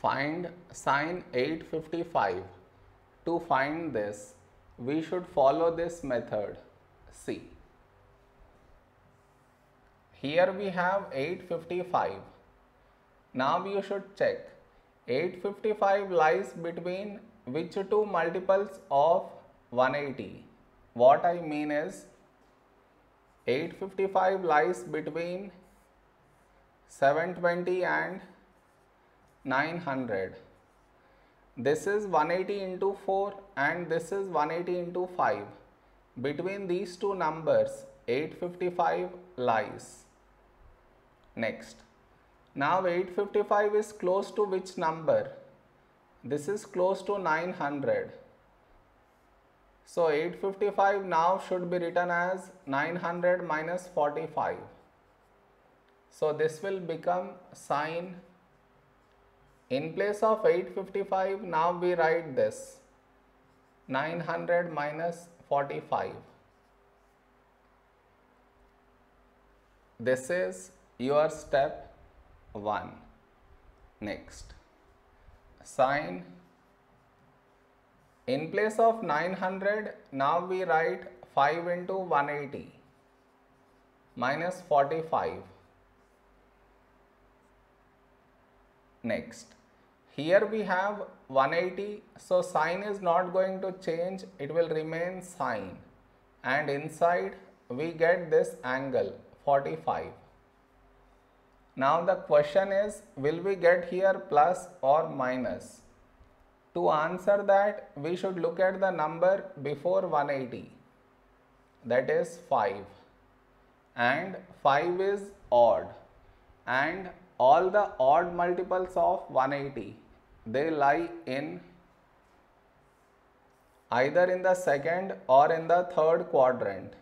find sine 855. To find this, we should follow this method. See, here we have 855. Now you should check 855 lies between which two multiples of 180. What I mean is 855 lies between 720 and 900 this is 180 into 4 and this is 180 into 5 between these two numbers 855 lies. Next. Now 855 is close to which number? This is close to 900 so 855 now should be written as 900 minus 45 so this will become sine in place of 855, now we write this 900 minus 45. This is your step 1. Next, sine in place of 900, now we write 5 into 180 minus 45. Next, here we have 180 so sine is not going to change it will remain sine and inside we get this angle 45 now the question is will we get here plus or minus? To answer that we should look at the number before 180 that is 5 and 5 is odd. And all the odd multiples of 180 they lie in either in the second or in the third quadrant.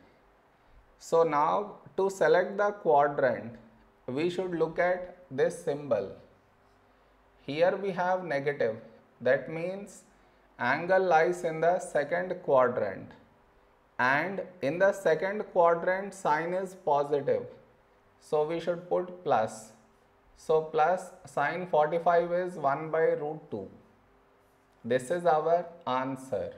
So now to select the quadrant, we should look at this symbol. Here we have negative, that means angle lies in the second quadrant and in the second quadrant sign is positive. So we should put plus. So plus sine 45 is 1 by root 2. This is our answer.